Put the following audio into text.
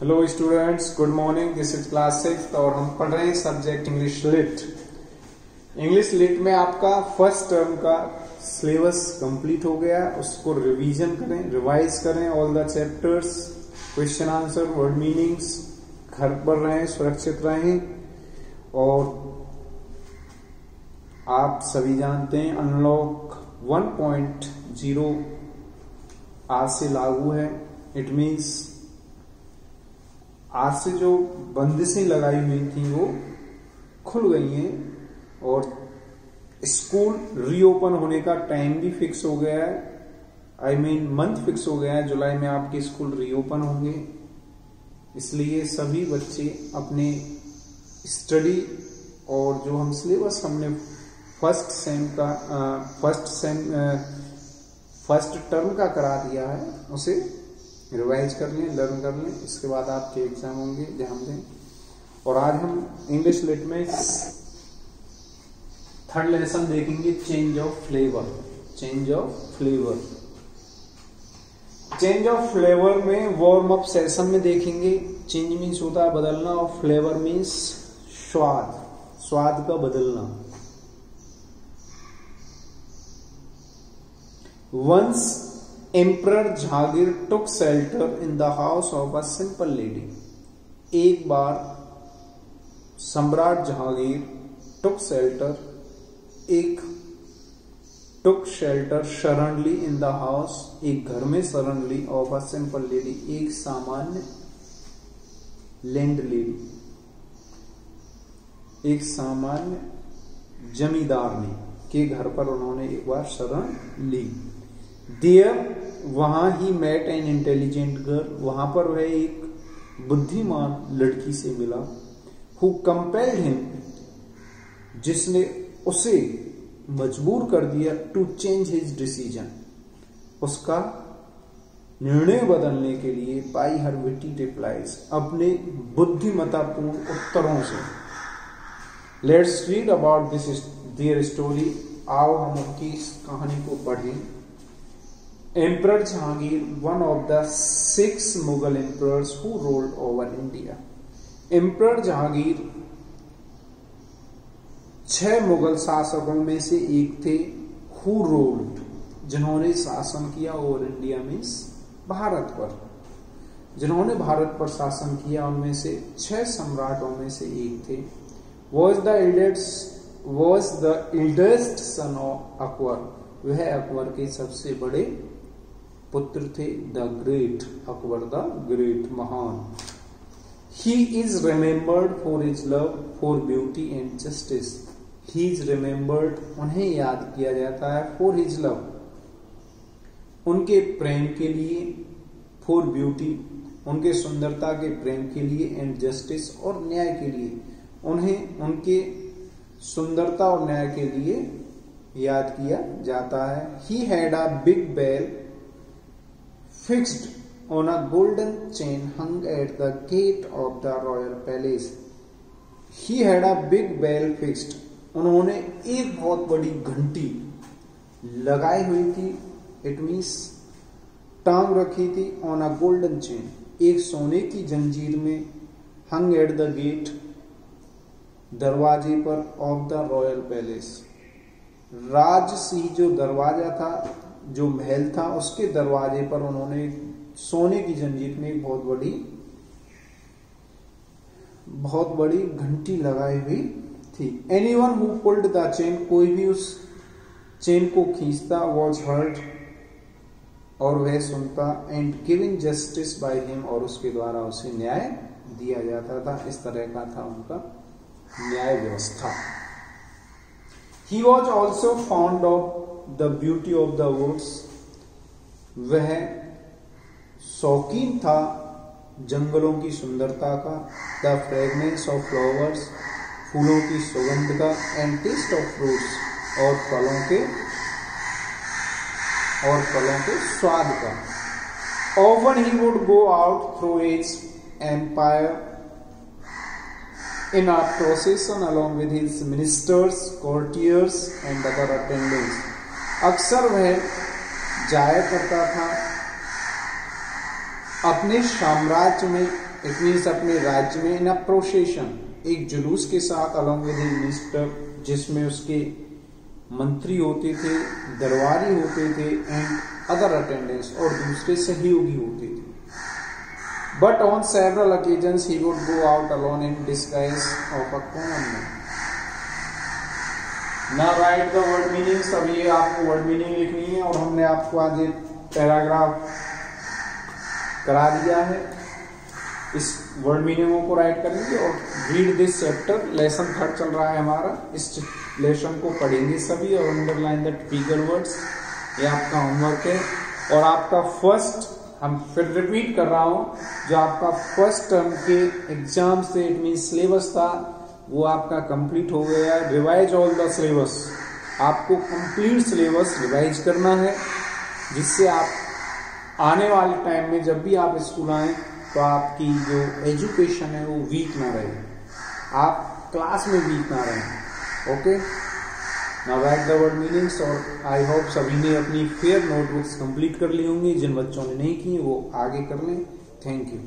Hello students good morning this is class six और हम पढ़ रहे हैं subject English lit English lit में आपका फ़र्स्ट टर्म का सिलेबस कंप्लीट हो गया। उसको रिवीजन करें रिवाइज करें all the chapters question answer word meanings घर पर रहें, सुरक्षित रहें। और आप सभी जानते हैं अनलॉक 1.0 आज से लागू है। इट मीन्स आज से जो बंदिशें लगाई हुई थी, वो खुल गई हैं और स्कूल रीओपन होने का टाइम भी फिक्स हो गया है। आई मीन मंथ फिक्स हो गया है। जुलाई में आपके स्कूल रीओपन होंगे। इसलिए सभी बच्चे अपने स्टडी और जो हम सिलेबस हमने फ़र्स्ट सेम का फ़र्स्ट सेम फ़र्स्ट टर्म का करा दिया है, उसे रिवाइज कर लें, लर्न कर लें, इसके बाद आपके एग्ज़ाम होंगे, ध्यान दें। और आज हम इंग्लिश लिट में थर्ड लेसन देखेंगे change of flavour change of flavour change of flavour में वार्म अप सेशन में देखेंगे चेंज मीन्स होता है बदलना और फ्लेवर मीन्स स्वाद स्वाद का बदलना। Once emperor Jahangir took shelter in the house of a simple lady एक बार सम्राट जहांगीर टुक सेल्टर एक टुक शेल्टर शरण ली इन द हाउस एक घर में शरण ली ऑफ़ अ सिंपल लेडी एक सामान्य लैंड लेडी एक सामान्य जमींदार ने के घर पर उन्होंने एक बार शरण ली। देयर वहाँ ही मेट एन इंटेलिजेंट गर्ल वहाँ पर वह एक बुद्धिमान लड़की से मिला हु कंपेल्ड हिम जिसने उसे मजबूर कर दिया टू चेंज हिज डिसीज़न उसका निर्णय बदलने के लिए पाई हर विटी रिप्लाईज अपने बुद्धिमतापूर्ण उत्तरों से। Let's read about this their story आओ हम उनकी इस कहानी को पढ़ें। Emperor Jahangir, one of the six Mughal emperors who ruled over India. Emperor Jahangir छह मुगल शासकों में से एक थे हु रोल्ड जिन्होंने शासन किया ओवर इंडिया में भारत पर। जिन्होंने भारत पर शासन किया उनमें से छह सम्राटों में से एक थे। Was the eldest was the eldest son of Akbar वह अकबर के सबसे बड़े पुत्र थे the great, Akbar the great, महान। He is remembered for his love for beauty and justice he is remembered उन्हें याद किया जाता है फॉर हिज लव उनके प्रेम के लिए फॉर ब्यूटी उनके सुंदरता के प्रेम के लिए एंड जस्टिस और न्याय के लिए। उन्हें उनके सुंदरता और न्याय के लिए याद किया जाता है। He had a big bell fixed on a golden chain hung at the gate of the royal palace. He had a big bell fixed. उन्होंने एक बहुत बड़ी घंटी लगाई हुई थी इट मीन्स टांग रखी थी ऑन अ गोल्डन चेन एक सोने की जंजीर में हंग एट द गेट दरवाजे पर ऑफ़ द रॉयल पैलेस राजसी जो दरवाज़ा था जो महल था, उसके दरवाजे पर उन्होंने सोने की जंजीर में एक बहुत बड़ी बहुत बड़ी घंटी लगाई हुई थी। Anyone who pulled the chain कोई भी उस चेन को खींचता वॉज़ हर्ड और वह सुनता and giving justice by him और उसके द्वारा उसे न्याय दिया जाता था। इस तरह का था उनका न्याय व्यवस्था। He was also fond of the beauty of the woods वह शौकीन था जंगलों की सुंदरता का द फ्रेगनेंस ऑफ़ फ्लावर्स फूलों की सुगंध का एंड टेस्ट ऑफ़ फ्रूट्स और फलों के और फलों के स्वाद का often he would go out through its empire in a procession along with his ministers, courtiers and other attendants. अक्सर वह जाया करता था। अपने साम्राज्य में इट मीन्स अपने राज्य में इन अ प्रोसेशन एक जुलूस के साथ अलॉन्ग विद मिनिस्टर जिसमें उसके मंत्री होते थे, दरबारी होते थे एंड अदर अटेंडेंस और दूसरे सहयोगी होते थे। But on several occasions he would go out alone in disguise of a common man ना राइट द वर्ड मीनिंग ये आपको वर्ड मीनिंग लिखनी है और हमने आपको आज एक पैराग्राफ करा दिया है। इस वर्ड मीनिंगों को राइट करेंगे और read this chapter lesson third चल रहा है हमारा। इस लेसन को पढ़ेंगे सभी और अंडरलाइन द टिपिकल वर्ड्स ये आपका होमवर्क है। और आपका फ़र्स्ट हम फिर रिपीट कर रहा हूँ। जो आपका फ़र्स्ट टर्म के एग्ज़ाम से इट मीन सिलेबस था वो आपका कंप्लीट हो गया है। रिवाइज ऑल द सिलेबस आपको कंप्लीट सिलेबस रिवाइज करना है, जिससे आप आने वाले टाइम में जब भी आप स्कूल आए तो आपकी जो एजुकेशन है वो वीक ना रहे। आप क्लास में वीक ना रहे। Okay now write the word meanings और आई होप सभी ने अपनी फेयर नोटबुक्स कंप्लीट कर ली होंगी। जिन बच्चों ने नहीं की, वो आगे कर लें। Thank you